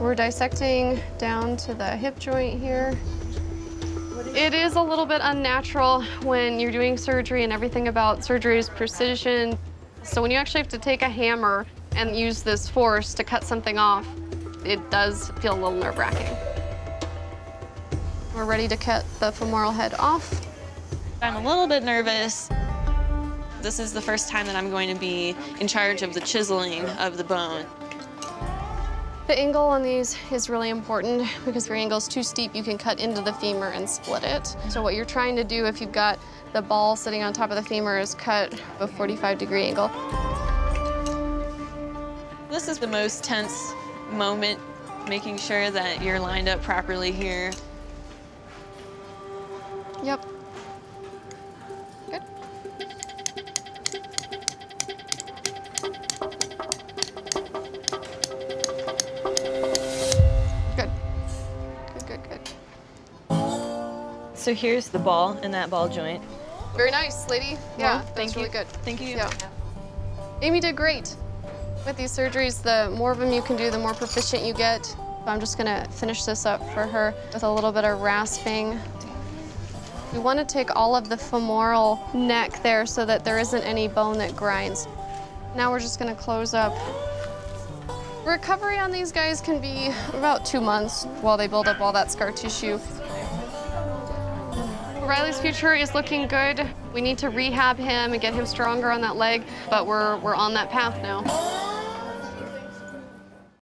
We're dissecting down to the hip joint here. It is a little bit unnatural when you're doing surgery and everything about surgery is precision. So when you actually have to take a hammer and use this force to cut something off, it does feel a little nerve-wracking. We're ready to cut the femoral head off. I'm a little bit nervous. This is the first time that I'm going to be in charge of the chiseling of the bone. The angle on these is really important because if your angle is too steep, you can cut into the femur and split it. So what you're trying to do if you've got the ball sitting on top of the femur is cut a 45 degree angle. This is the most tense moment, making sure that you're lined up properly here. Yep. Good, good. So here's the ball in that ball joint. Very nice, lady. Yeah, Well, thank really you. good. Thank you. Yeah. Amy did great. With these surgeries, the more of them you can do, the more proficient you get. I'm just gonna finish this up for her with a little bit of rasping. We want to take all of the femoral neck there so that there isn't any bone that grinds. Now we're just gonna close up. Recovery on these guys can be about two months while they build up all that scar tissue. Riley's future is looking good. We need to rehab him and get him stronger on that leg, but we're, we're on that path now.